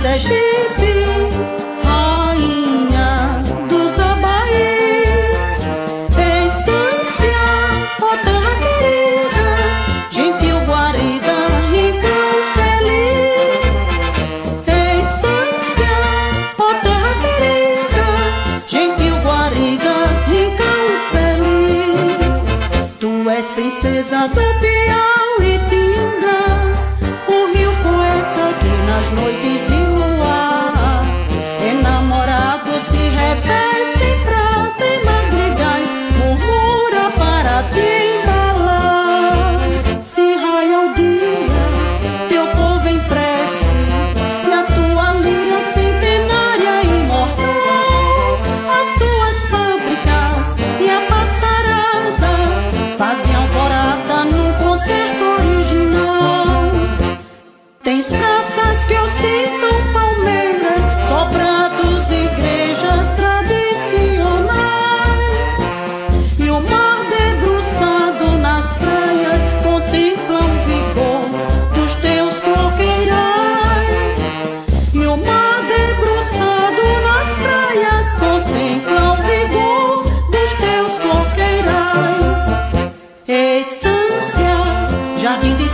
s'agit closer.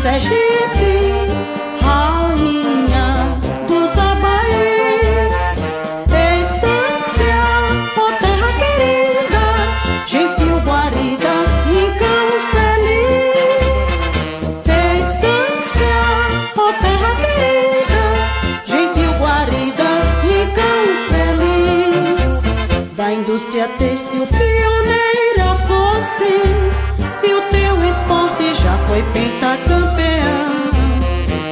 Sergipe, é rainha dos abaís. Estância, ó terra querida, gentil guarida e cão feliz. Estância, ó terra querida, gentil guarida e cão feliz. Da indústria têxtil pioneira foste, e o teu esporte já foi pentacampeão.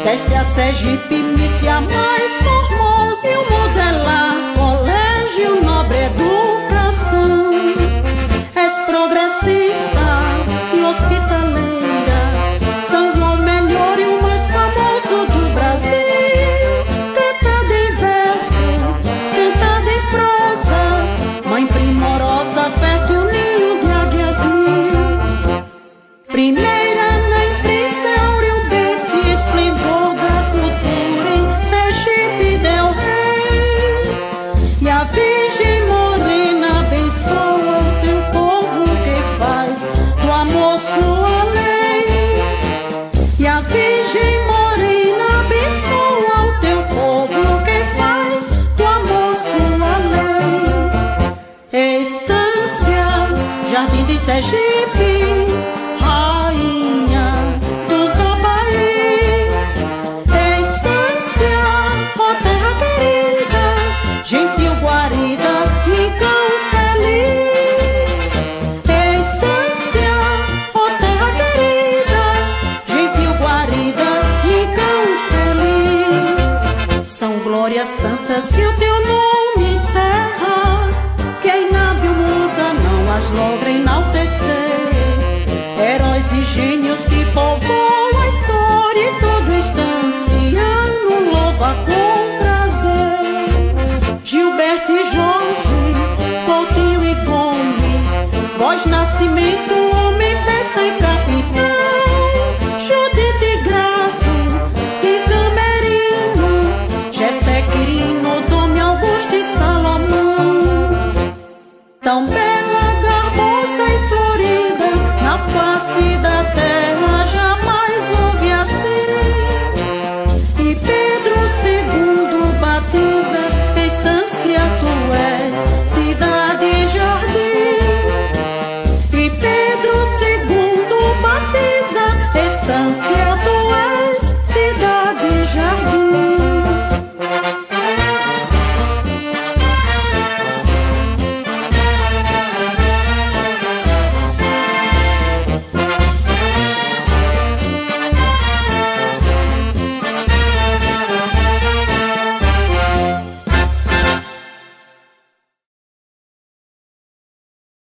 Desta Sergipe, milícia mais formosa. s'agit nascimento o homem pensa em capitão. Judite de Grato e Camerino, Jessé Quirino, Dome Augusto e Salomão. Tão bela, garbosa e florida, na face da terra.